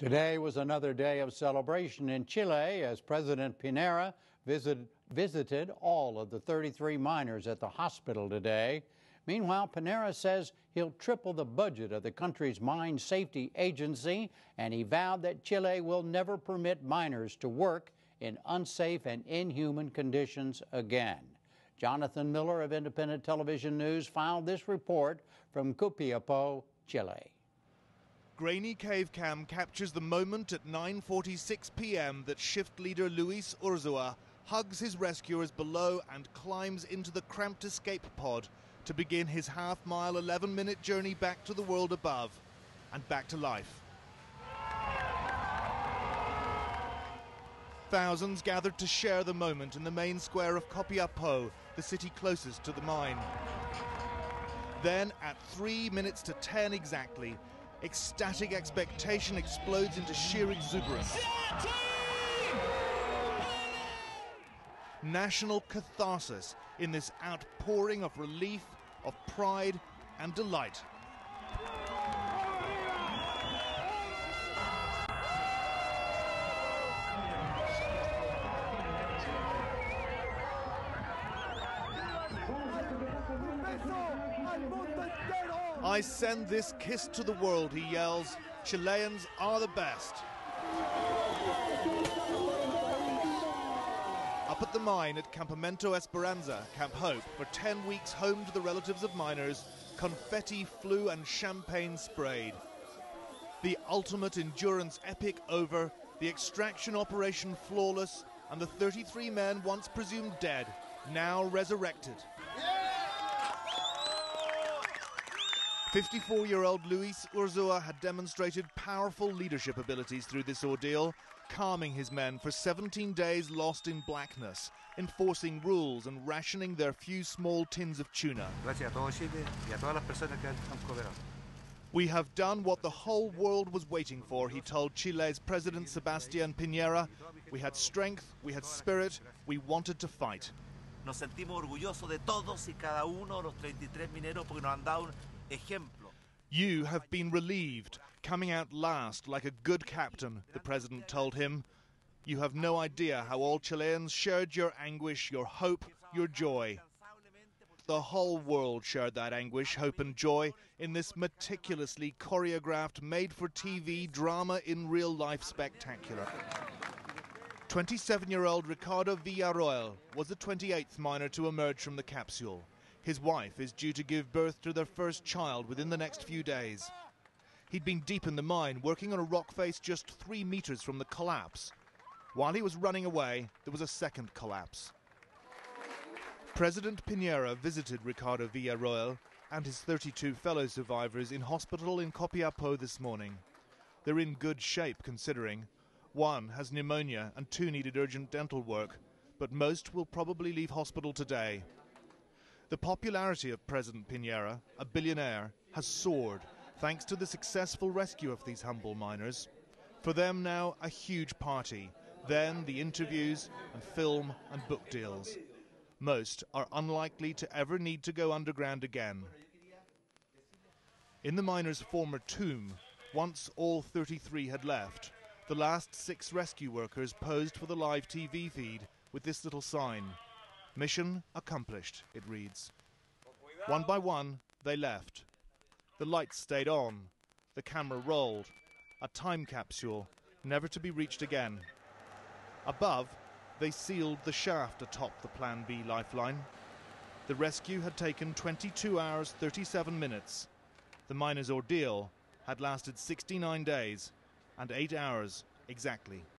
Today was another day of celebration in Chile as President visit, visited all of the 33 miners at the hospital today. Meanwhile, Piñera says he'll triple the budget of the country's mine safety agency, and he vowed that Chile will never permit miners to work in unsafe and inhuman conditions again. Jonathan Miller of Independent Television News filed this report from Copiapó, Chile. Grainy cave cam captures the moment at 9.46 p.m. that shift leader Luis Urzua hugs his rescuers below and climbs into the cramped escape pod to begin his half-mile 11-minute journey back to the world above and back to life. Thousands gathered to share the moment in the main square of Copiapó, the city closest to the mine. Then, at 3 minutes to 10 exactly, ecstatic expectation explodes into sheer exuberance. National catharsis in this outpouring of relief, of pride and delight. I send this kiss to the world, he yells. Chileans are the best. Up at the mine at Campamento Esperanza, Camp Hope, for 10 weeks home to the relatives of miners, confetti flew and champagne sprayed. The ultimate endurance epic over, the extraction operation flawless, and the 33 men once presumed dead, now resurrected. 54 year old Luis Urzua had demonstrated powerful leadership abilities through this ordeal, calming his men for 17 days lost in blackness, enforcing rules and rationing their few small tins of tuna. We have done what the whole world was waiting for, he told Chile's President Sebastián Piñera. We had strength, we had spirit, we wanted to fight. Nos sentimos orgullosos de todos y cada uno de los 33 mineros porque nos han dado ejemplo. You have been relieved, coming out last like a good captain, the president told him. You have no idea how all Chileans shared your anguish, your hope, your joy. The whole world shared that anguish, hope, and joy in this meticulously choreographed, made for TV drama in real life spectacular. 27 year old Ricardo Villarroel was the 28th miner to emerge from the capsule. His wife is due to give birth to their first child within the next few days. He'd been deep in the mine, working on a rock face just three meters from the collapse. While he was running away, there was a second collapse. President Piñera visited Ricardo Villarroel and his 32 fellow survivors in hospital in Copiapó this morning. They're in good shape considering. One has pneumonia and two needed urgent dental work, but most will probably leave hospital today. The popularity of President Piñera, a billionaire, has soared thanks to the successful rescue of these humble miners. For them now, a huge party, then the interviews and film and book deals. Most are unlikely to ever need to go underground again. In the miner's former tomb, once all 33 had left, the last six rescue workers posed for the live TV feed with this little sign Mission accomplished, it reads. One by one, they left. The lights stayed on. The camera rolled. A time capsule, never to be reached again. Above, they sealed the shaft atop the Plan B lifeline. The rescue had taken 22 hours 37 minutes. The miner's ordeal had lasted 69 days and 8 hours exactly.